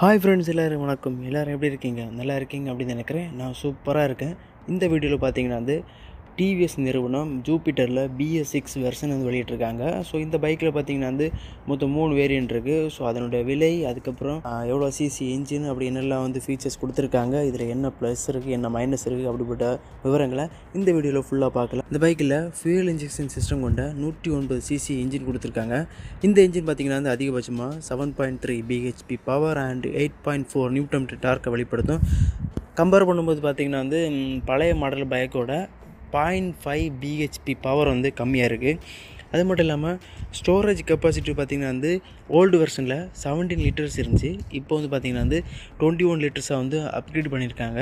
Hi friends எல்லோரும் வணக்கம். எல்லோரும் எப்படி இருக்கீங்க? நல்லா இருக்கீங்க அப்படின்னு நினைக்கிறேன். நான் சூப்பராக இருக்கேன். இந்த வீடியோவில் பார்த்தீங்கன்னா வந்து டிவிஎஸ் நிறுவனம் ஜூபிட்டரில் பிஎஸ் சிக்ஸ் வெர்ஷன் வந்து வெளியிட்டிருக்காங்க. ஸோ இந்த பைக்கில் பார்த்தீங்கன்னா வந்து மொத்தம் மூணு வேரியன்ட் இருக்குது ஸோ அதனுடைய விலை அதுக்கப்புறம் எவ்வளோ சிசி இன்ஜின் அப்படி என்னெல்லாம் வந்து ஃபீச்சர்ஸ் கொடுத்துருக்காங்க இதில் என்ன ப்ளஸ் இருக்குது என்ன மைனஸ் இருக்குது அப்படிப்பட்ட விவரங்களை இந்த வீடியோவில் ஃபுல்லாக பார்க்கலாம். இந்த பைக்கில் ஃபியூல் இன்ஜெக்ஷன் சிஸ்டம் கொண்ட நூற்றி ஒன்பது சிசி இன்ஜின் கொடுத்துருக்காங்க. இந்த இன்ஜின் பார்த்தீங்கன்னா வந்து அதிகபட்சமாக seven point three BHP power and eight point four newton டார்க்கை வெளிப்படுத்தும். கம்பேர் பண்ணும்போது பார்த்தீங்கன்னா வந்து பழைய மாடல் பைக்கோட பாயிண்ட் ஃபைவ் பிஹெச்பி பவர் வந்து கம்மியாக இருக்குது அது மட்டும் இல்லாமல் ஸ்டோரேஜ் கெப்பாசிட்டி பார்த்திங்கன்னா வந்து ஓல்டு வெர்ஷனில் செவன்டீன் லிட்டர்ஸ் இருந்துச்சு. இப்போ வந்து பார்த்திங்கன்னா வந்து டுவெண்ட்டி ஒன் லிட்டர்ஸாக வந்து அப்கிரேட் பண்ணியிருக்காங்க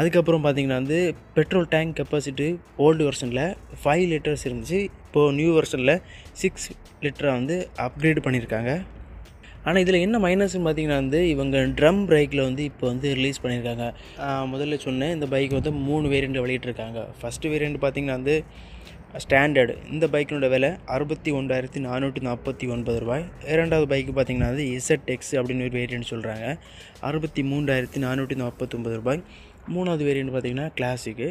அதுக்கப்புறம் பார்த்திங்கன்னா வந்து பெட்ரோல் டேங்க் கெப்பாசிட்டி ஓல்டு வெர்ஷனில் ஃபைவ் லிட்டர்ஸ் இருந்துச்சு. இப்போது நியூ வெர்ஷனில் சிக்ஸ் லிட்டராக வந்து அப்கிரேட் பண்ணியிருக்காங்க ஆனால் இதில் என்ன மைனஸ்னு பார்த்தீங்கன்னா வந்து இவங்க ட்ரம் பைக்கில் வந்து இப்போ வந்து ரிலீஸ் பண்ணியிருக்காங்க முதல்ல சொன்னேன் இந்த பைக் வந்து மூணு வேரியண்ட் வெளியிட்டிருக்காங்க. ஃபஸ்ட்டு வேரியண்ட் பார்த்தீங்கன்னா வந்து ஸ்டாண்டர்டு இந்த பைக்கினோட விலை அறுபத்தி ஒன்றாயிரத்தி நானூற்றி நாற்பத்தி ஒன்பது ரூபாய். இரண்டாவது பைக்கு பார்த்தீங்கன்னா வந்து இசட் எக்ஸ் அப்படின்னு ஒரு வேரியண்ட் சொல்கிறாங்க அறுபத்தி மூன்றாயிரத்தி நானூற்றி நாற்பத்தொம்பது ரூபாய். மூணாவது வேரியண்ட் பார்த்தீங்கன்னா கிளாஸிக்கு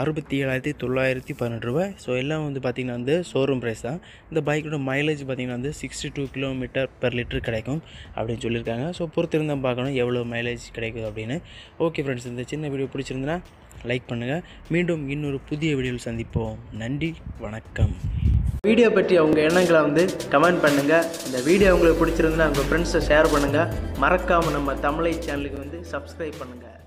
அறுபத்தி ஏழாயிரத்தி தொள்ளாயிரத்தி பன்னெண்டு ரூபாய். ஸோ எல்லாம் வந்து பார்த்திங்கன்னா வந்து ஷோரூம் ப்ரைஸ் தான். இந்த பைக்கோட மைலேஜ் பார்த்திங்கன்னா வந்து sixty two kilometre per litre கிடைக்கும் அப்படின்னு சொல்லியிருக்காங்க. ஸோ பொறுத்திருந்தா பார்க்கணும் எவ்வளோ மைலேஜ் கிடைக்குது அப்படின்னு. ஓகே ஃப்ரெண்ட்ஸ் இந்த சின்ன வீடியோ பிடிச்சிருந்துன்னா லைக் பண்ணுங்கள் மீண்டும் இன்னொரு புதிய வீடியோவில் சந்திப்போம். நன்றி வணக்கம். வீடியோ பற்றி அவங்க எண்ணங்களை வந்து கமெண்ட் பண்ணுங்கள் இந்த வீடியோ உங்களுக்கு பிடிச்சிருந்தா உங்கள் ஃப்ரெண்ட்ஸை ஷேர் பண்ணுங்கள் மறக்காமல் நம்ம தமிழை சேனலுக்கு வந்து சப்ஸ்கிரைப் பண்ணுங்கள்